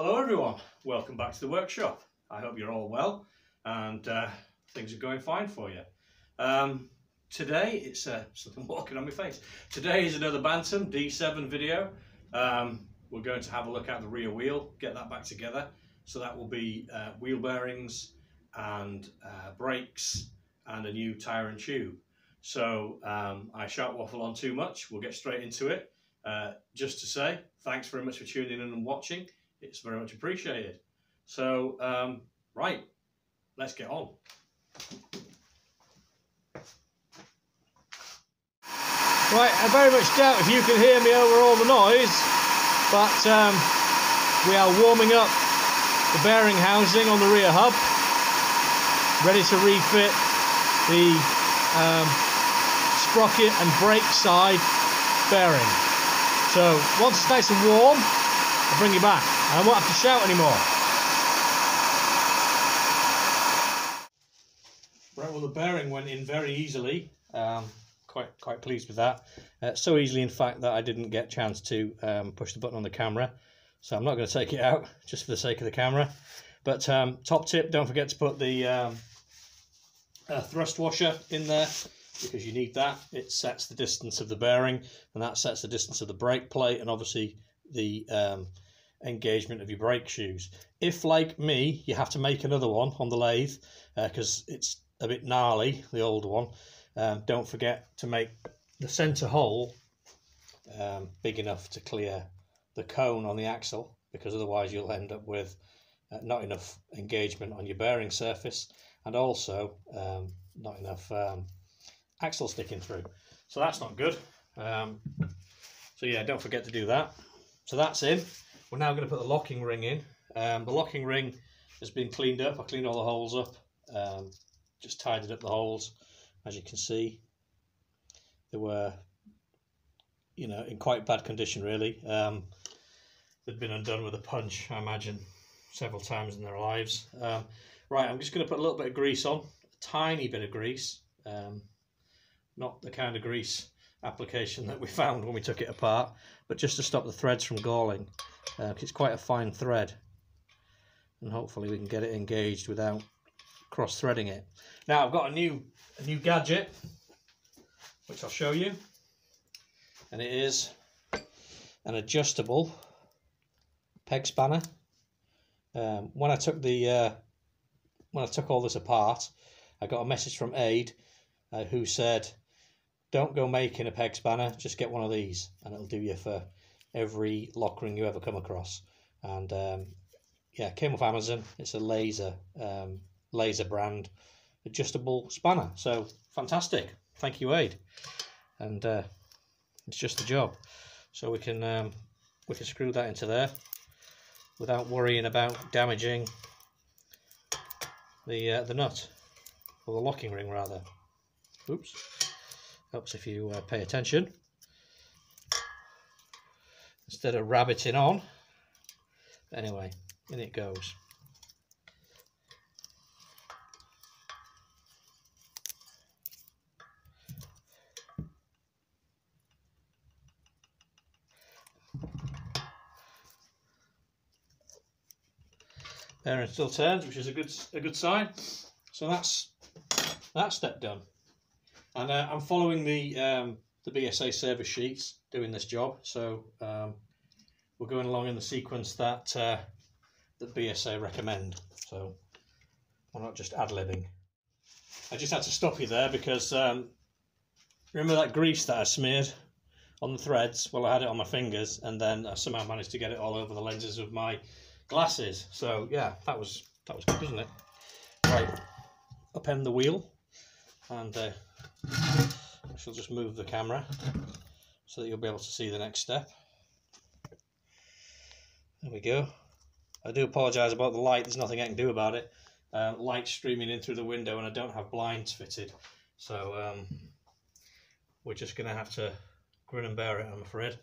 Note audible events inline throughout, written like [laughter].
Hello everyone, welcome back to the workshop. I hope you're all well and uh, things are going fine for you. Um, today, it's uh, [laughs] something walking on my face. Today is another Bantam D7 video. Um, we're going to have a look at the rear wheel, get that back together. So that will be uh, wheel bearings and uh, brakes and a new tyre and tube. So um, I shan't waffle on too much, we'll get straight into it. Uh, just to say, thanks very much for tuning in and watching. It's very much appreciated. So, um, right, let's get on. Right, I very much doubt if you can hear me over all the noise, but um, we are warming up the bearing housing on the rear hub, ready to refit the um, sprocket and brake side bearing. So once it's nice and warm, I'll bring you back. I won't have to shout anymore. Right, well the bearing went in very easily. Um, quite quite pleased with that. Uh, so easily, in fact, that I didn't get a chance to um, push the button on the camera. So I'm not going to take it out [laughs] just for the sake of the camera. But um, top tip, don't forget to put the um, uh, thrust washer in there because you need that. It sets the distance of the bearing and that sets the distance of the brake plate and obviously the um, engagement of your brake shoes. If, like me, you have to make another one on the lathe because uh, it's a bit gnarly, the old one, um, don't forget to make the centre hole um, big enough to clear the cone on the axle because otherwise you'll end up with uh, not enough engagement on your bearing surface and also um, not enough um, axle sticking through. So that's not good. Um, so yeah, don't forget to do that. So that's in. We're now going to put the locking ring in. Um, the locking ring has been cleaned up. I cleaned all the holes up, um, just tidied up the holes as you can see they were you know in quite bad condition really um, they'd been undone with a punch I imagine several times in their lives um, right I'm just going to put a little bit of grease on a tiny bit of grease um, not the kind of grease application that we [laughs] found when we took it apart but just to stop the threads from galling uh, it's quite a fine thread. And hopefully we can get it engaged without cross threading it. Now I've got a new a new gadget which I'll show you. And it is an adjustable peg spanner. Um, when I took the uh, when I took all this apart I got a message from Aid uh, who said don't go making a peg spanner just get one of these and it'll do you for every lock ring you ever come across and um, yeah came off Amazon it's a laser um, laser brand adjustable spanner. So fantastic. Thank you, Aid. And uh, it's just the job. So we can um, we can screw that into there without worrying about damaging the uh, the nut or the locking ring rather. Oops. Helps if you uh, pay attention. Instead of rabbiting on. Anyway, in it goes. there it still turns, which is a good a good sign. So that's that step done. And uh, I'm following the um, the BSA service sheets doing this job. So um, we're going along in the sequence that uh, BSA recommend. So I'm not just ad libbing. I just had to stop you there because um, remember that grease that I smeared on the threads? Well, I had it on my fingers and then I somehow managed to get it all over the lenses of my glasses. So yeah, that was that was good, wasn't it? Right, upend the wheel, and uh, shall just move the camera so that you'll be able to see the next step. There we go. I do apologise about the light. There's nothing I can do about it. Uh, light streaming in through the window, and I don't have blinds fitted, so um, we're just going to have to grin and bear it. I'm afraid.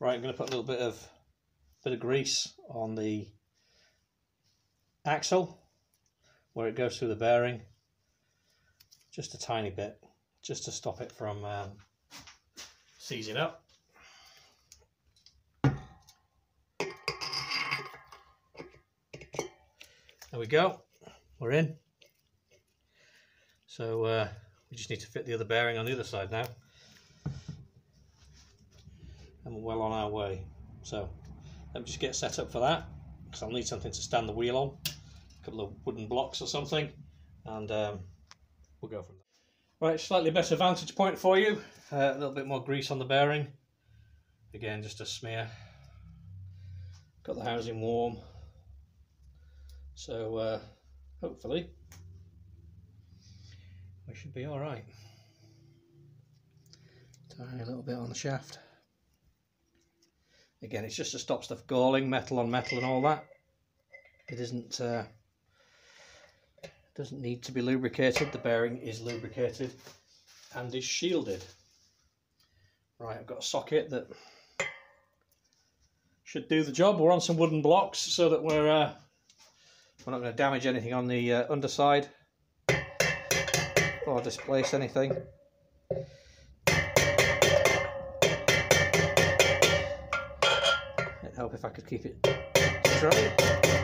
Right, I'm going to put a little bit of bit of grease on the axle where it goes through the bearing just a tiny bit just to stop it from um, seizing up There we go. We're in. So uh, we just need to fit the other bearing on the other side now. And we're well on our way. So let me just get set up for that because I'll need something to stand the wheel on. A couple of wooden blocks or something. And um, we'll go from there. Right, slightly better vantage point for you. Uh, a little bit more grease on the bearing. Again, just a smear. Got the housing warm. So uh, hopefully we should be all right. Tiny little bit on the shaft. Again, it's just to stop stuff galling, metal on metal and all that. It isn't uh, doesn't need to be lubricated. The bearing is lubricated and is shielded. Right, I've got a socket that should do the job. We're on some wooden blocks so that we're uh, we're not going to damage anything on the uh, underside or displace anything. Help if I could keep it straight.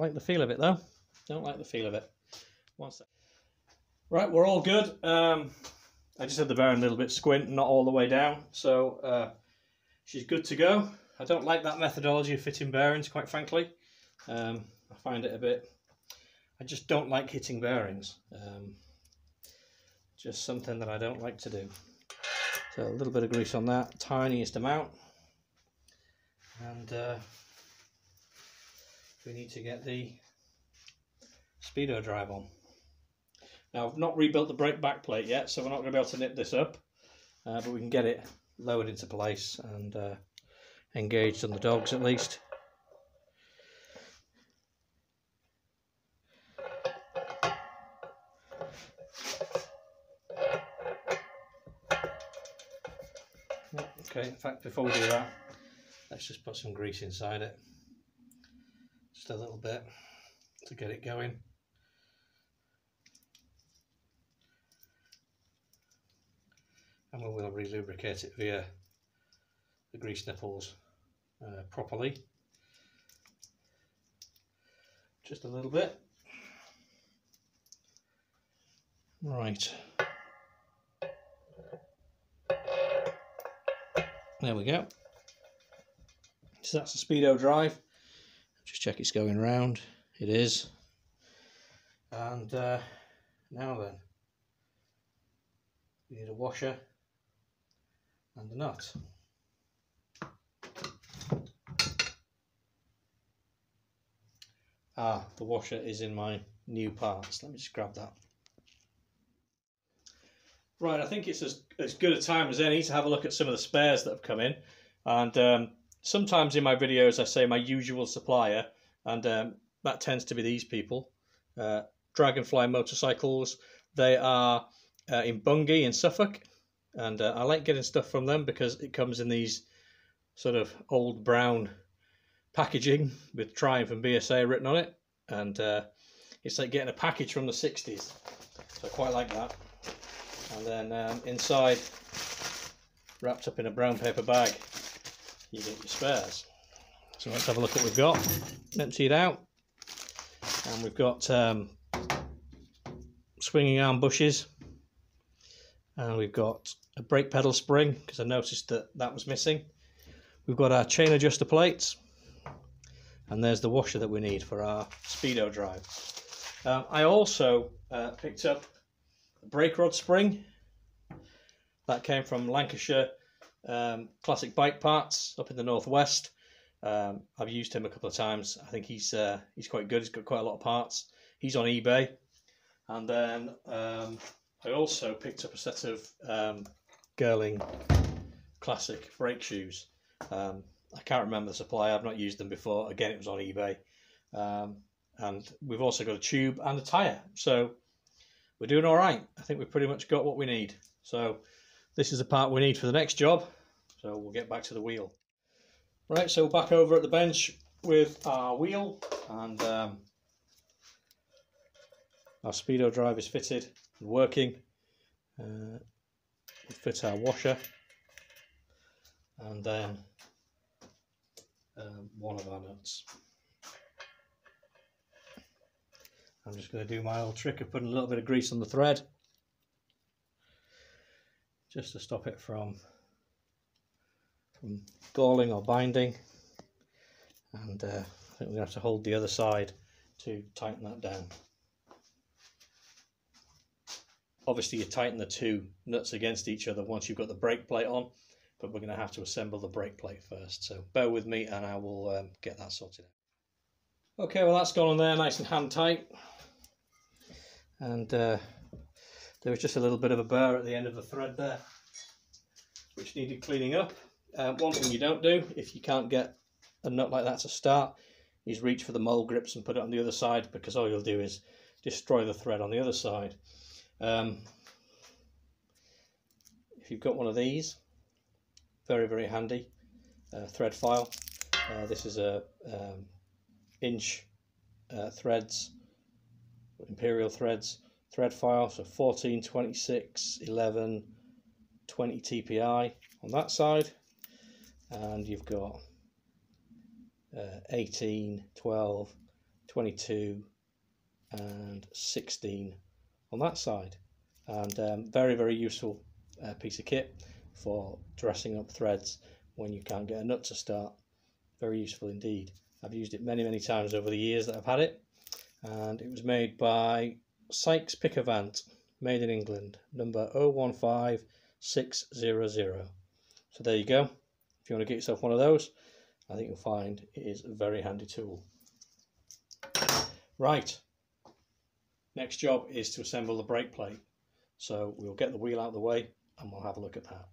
Like the feel of it though. Don't like the feel of it. One sec. Right, we're all good. Um, I just had the bearing a little bit squint, not all the way down, so uh, she's good to go. I don't like that methodology of fitting bearings, quite frankly. Um, I find it a bit. I just don't like hitting bearings. Um, just something that I don't like to do. So a little bit of grease on that, tiniest amount. And uh, we need to get the speedo drive on. Now I've not rebuilt the brake back plate yet, so we're not going to be able to nip this up, uh, but we can get it lowered into place and uh, engaged on the dogs at least. Okay, in fact, before we do that, let's just put some grease inside it. A little bit to get it going. And we will re-lubricate it via the grease nipples uh, properly. Just a little bit. Right. There we go. So that's the speedo drive. Just check it's going round. It is. And uh, now then, we need a washer and a nut. Ah, the washer is in my new parts. Let me just grab that. Right, I think it's as, as good a time as any to have a look at some of the spares that have come in. And um, sometimes in my videos I say my usual supplier, and um, that tends to be these people. Uh, Dragonfly Motorcycles. They are uh, in Bungay in Suffolk, and uh, I like getting stuff from them because it comes in these sort of old brown packaging with Triumph and BSA written on it, and uh, it's like getting a package from the 60s. So I quite like that. And then um, inside, wrapped up in a brown paper bag, you get your spares. So let's have a look what we've got. Empty it out. And we've got um, swinging arm bushes. And we've got a brake pedal spring, because I noticed that that was missing. We've got our chain adjuster plates. And there's the washer that we need for our speedo drive. Um, I also uh, picked up a brake rod spring. That came from Lancashire um, Classic Bike Parts up in the northwest. Um, I've used him a couple of times. I think he's uh, he's quite good. He's got quite a lot of parts. He's on eBay. And then um, I also picked up a set of um, Girling Classic brake shoes. Um, I can't remember the supply. I've not used them before. Again, it was on eBay. Um, and we've also got a tube and a tyre. So we're doing all right. I think we've pretty much got what we need. So this is the part we need for the next job. So we'll get back to the wheel. Right, so back over at the bench with our wheel and um, our speedo drive is fitted and working. Uh, we fit our washer and then um, one of our nuts. I'm just going to do my old trick of putting a little bit of grease on the thread just to stop it from from galling or binding and uh, I think we're going to have to hold the other side to tighten that down. Obviously you tighten the two nuts against each other once you've got the brake plate on but we're going to have to assemble the brake plate first so bear with me and I will um, get that sorted out. Okay well that's gone on there nice and hand tight and uh, there was just a little bit of a burr at the end of the thread there which needed cleaning up. Uh, one thing you don't do if you can't get a nut like that to start is reach for the mole grips and put it on the other side because all you'll do is destroy the thread on the other side. Um, if you've got one of these, very very handy uh, thread file. Uh, this is a um, inch uh, threads, imperial threads thread file, so 14, 26, 11, 20 TPI on that side. And you've got uh, 18, 12, 22 and 16 on that side. And um, very very useful uh, piece of kit for dressing up threads when you can't get a nut to start. Very useful indeed. I've used it many many times over the years that I've had it and it was made by Sykes Pickavant made in England number 015 600. So there you go. If you want to get yourself one of those, I think you'll find it is a very handy tool. Right, next job is to assemble the brake plate. So we'll get the wheel out of the way and we'll have a look at that.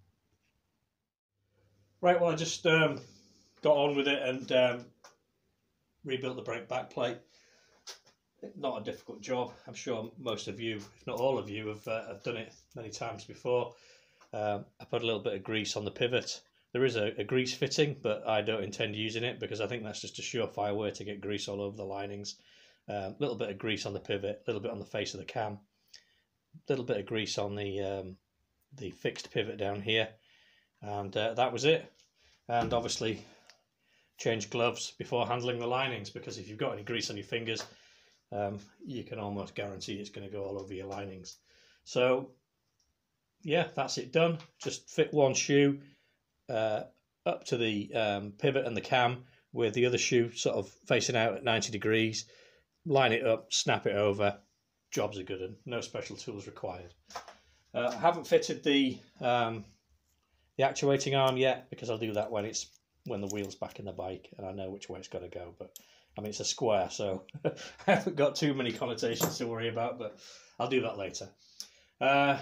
Right, well I just um, got on with it and um, rebuilt the brake back plate. Not a difficult job. I'm sure most of you, if not all of you, have, uh, have done it many times before. Um, I put a little bit of grease on the pivot. There is a, a, grease fitting, but I don't intend using it because I think that's just a surefire way to get grease all over the linings. A um, little bit of grease on the pivot, a little bit on the face of the cam, a little bit of grease on the um, the fixed pivot down here, and uh, that was it. And obviously, change gloves before handling the linings because if you've got any grease on your fingers, um, you can almost guarantee it's going to go all over your linings. So yeah, that's it done. Just fit one shoe uh, up to the um, pivot and the cam with the other shoe sort of facing out at 90 degrees. Line it up, snap it over. Jobs are good and no special tools required. Uh, I haven't fitted the um, the actuating arm yet because I'll do that when it's when the wheel's back in the bike and I know which way it's got to go. But I mean, it's a square, so [laughs] I haven't got too many connotations to worry about. But I'll do that later. Uh,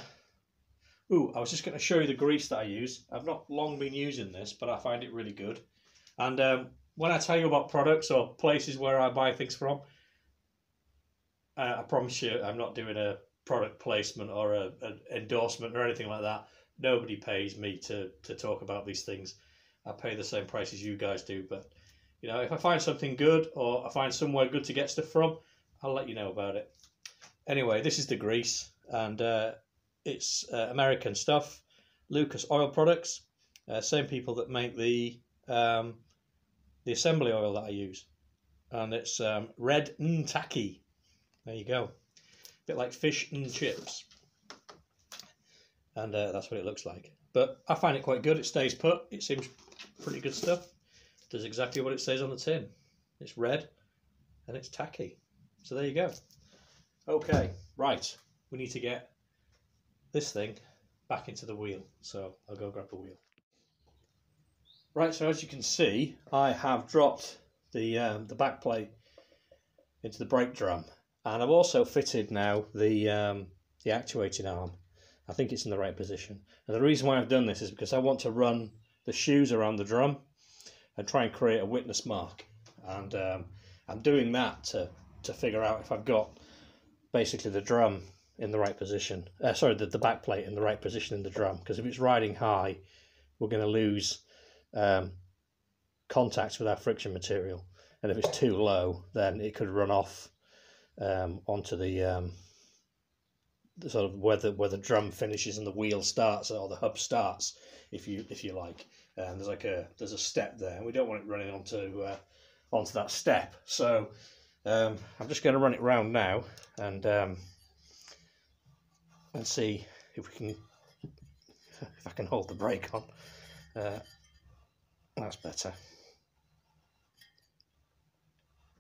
Ooh, I was just going to show you the grease that I use. I've not long been using this, but I find it really good. And um, when I tell you about products or places where I buy things from, uh, I promise you I'm not doing a product placement or a, an endorsement or anything like that. Nobody pays me to, to talk about these things. I pay the same price as you guys do. But, you know, if I find something good or I find somewhere good to get stuff from, I'll let you know about it. Anyway, this is the grease. And uh, it's uh, American stuff. Lucas Oil Products, uh, same people that make the um, the assembly oil that I use, and it's um, red and tacky. There you go, a bit like fish and chips, and uh, that's what it looks like. But I find it quite good. It stays put. It seems pretty good stuff. Does exactly what it says on the tin. It's red, and it's tacky. So there you go. Okay, right. We need to get this thing back into the wheel. So I'll go grab the wheel. Right, so as you can see, I have dropped the um, the back plate into the brake drum, and I've also fitted now the um, the actuating arm. I think it's in the right position. And the reason why I've done this is because I want to run the shoes around the drum and try and create a witness mark. And um, I'm doing that to to figure out if I've got basically the drum in the right position. Uh, sorry, the, the back plate in the right position in the drum. Because if it's riding high, we're going to lose um, contact with our friction material. And if it's too low, then it could run off um, onto the, um, the sort of where the where the drum finishes and the wheel starts or the hub starts, if you if you like. And there's like a there's a step there, and we don't want it running onto uh, onto that step. So um, I'm just going to run it round now and um, and see if we can if I can hold the brake on. Uh, that's better.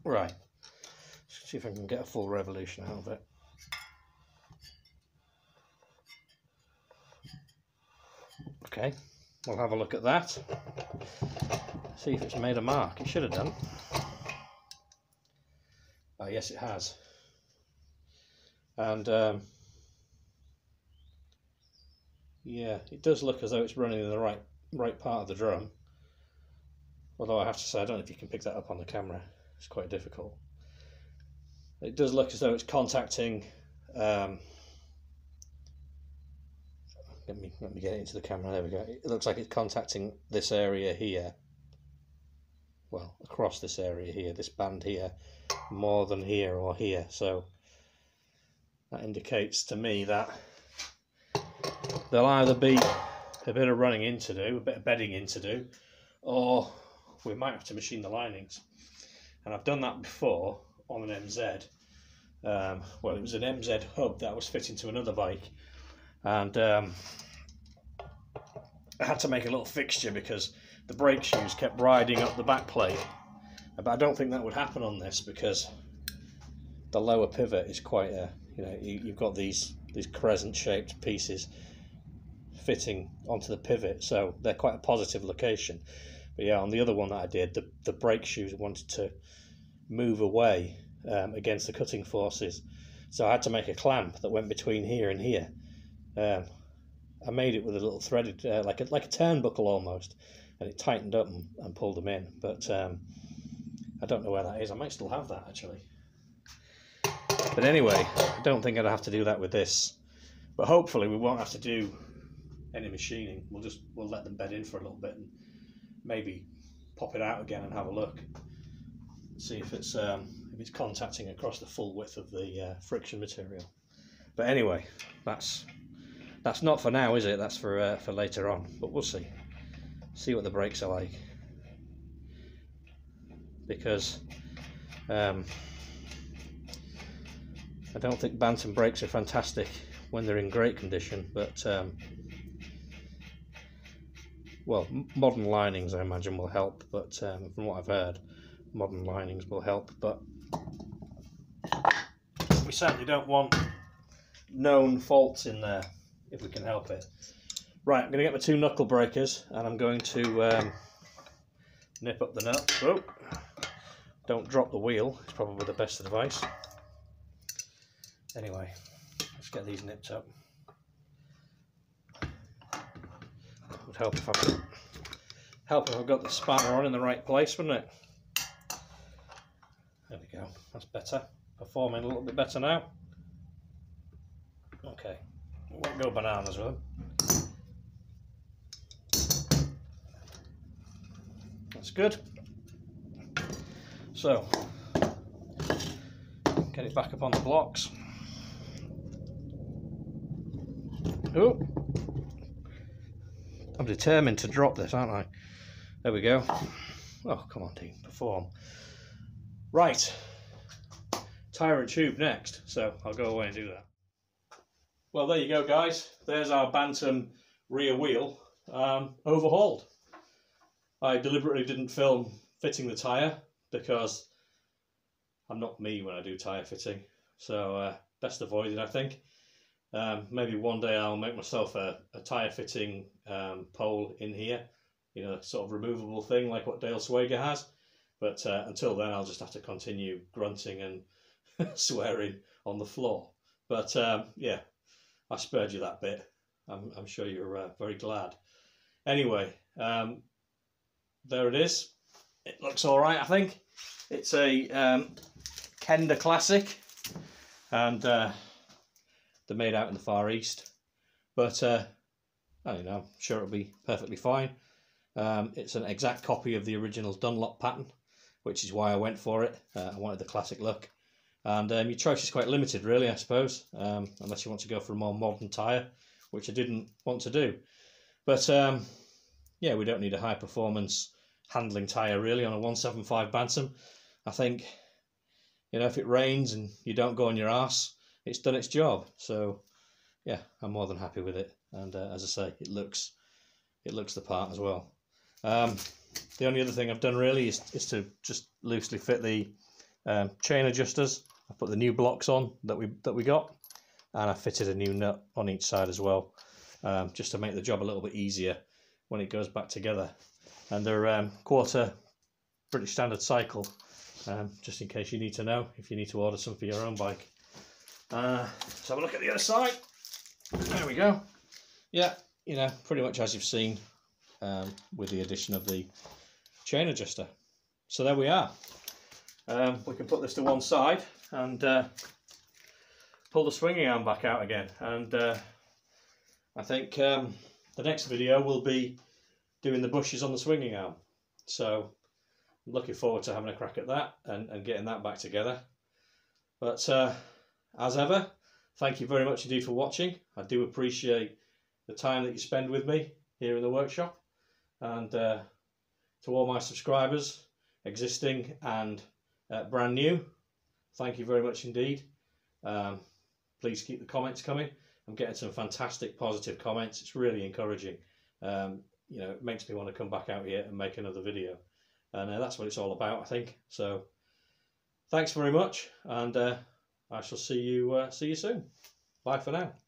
Right. Let's see if I can get a full revolution out of it. Okay, we'll have a look at that. See if it's made a mark. It should have done. Oh, yes, it has. And um, yeah, it does look as though it's running in the right right part of the drum. Although I have to say, I don't know if you can pick that up on the camera. It's quite difficult. It does look as though it's contacting. Um, let me let me get into the camera. There we go. It looks like it's contacting this area here. Well, across this area here, this band here, more than here or here. So that indicates to me that there'll either be a bit of running in to do, a bit of bedding in to do, or we might have to machine the linings. And I've done that before on an MZ. Um, well, it was an MZ hub that was fitting to another bike, and um, I had to make a little fixture because the brake shoes kept riding up the back plate. But I don't think that would happen on this because the lower pivot is quite a, you know, you, you've got these these crescent shaped pieces fitting onto the pivot, so they're quite a positive location. But yeah, on the other one that I did, the, the brake shoes wanted to move away um, against the cutting forces. So I had to make a clamp that went between here and here. Um, I made it with a little threaded, uh, like a, like a turnbuckle almost, and it tightened up and, and pulled them in. But um, I don't know where that is. I might still have that actually. But anyway, I don't think I'd have to do that with this. But hopefully we won't have to do any machining. We'll just we'll let them bed in for a little bit and maybe pop it out again and have a look. See if it's um, if it's contacting across the full width of the uh, friction material. But anyway, that's that's not for now, is it? That's for uh, for later on. But we'll see. See what the brakes are like. Because um, I don't think Bantam brakes are fantastic when they're in great condition, but um, well, modern linings I imagine will help. But um, from what I've heard, modern linings will help. But we certainly don't want known faults in there if we can help it. Right, I'm going to get my two knuckle breakers and I'm going to um, nip up the nut. Oh, don't drop the wheel, it's probably the best advice. Anyway, let's get these nipped up. Would help if I help if I've got the spanner on in the right place, wouldn't it? There we go, that's better. Performing a little bit better now. Okay, won't go bananas with them. That's good. So, get it back up on the blocks. Oh, I'm determined to drop this, aren't I? There we go. Oh, come on, team, perform. Right, tyrant tube next, so I'll go away and do that. Well, there you go, guys. There's our Bantam rear wheel um, overhauled. I deliberately didn't film fitting the tyre because I'm not me when I do tyre fitting. So uh, best avoided, I think. Um, maybe one day I'll make myself a, a tyre fitting um, pole in here, you know, sort of removable thing like what Dale Swager has. But uh, until then, I'll just have to continue grunting and [laughs] swearing on the floor. But um, yeah, I spared you that bit. I'm, I'm sure you're uh, very glad. Anyway, um, there it is. It looks all right, I think. It's a um, Kenda Classic, and uh, they're made out in the Far East. But uh, I don't know. I'm sure it'll be perfectly fine. Um, it's an exact copy of the original Dunlop pattern, which is why I went for it. Uh, I wanted the classic look. And um, your choice is quite limited, really, I suppose, um, unless you want to go for a more modern tyre, which I didn't want to do. But um, yeah, we don't need a high performance handling tyre really on a 175 Bantam. I think, you know, if it rains and you don't go on your ass, it's done its job. So yeah, I'm more than happy with it. And uh, as I say, it looks it looks the part as well. Um, the only other thing I've done really is, is to just loosely fit the um, chain adjusters. I put the new blocks on that we that we got, and I fitted a new nut on each side as well, um, just to make the job a little bit easier when it goes back together. And they're um, quarter British Standard cycle, um, just in case you need to know if you need to order some for your own bike. Uh, let's have a look at the other side. There we go. Yeah, you know, pretty much as you've seen um, with the addition of the chain adjuster. So there we are. Um, we can put this to one side and uh, pull the swinging arm back out again. And uh, I think um, the next video will be doing the bushes on the swinging arm. So I'm looking forward to having a crack at that and, and getting that back together. But uh, as ever, thank you very much indeed for watching. I do appreciate the time that you spend with me here in the workshop. And uh, to all my subscribers, existing and uh, brand new, thank you very much indeed. Um, please keep the comments coming. I'm getting some fantastic positive comments. It's really encouraging. Um, you know, it makes me want to come back out here and make another video. And uh, that's what it's all about, I think. So thanks very much. And uh, I shall see you, uh, see you soon. Bye for now.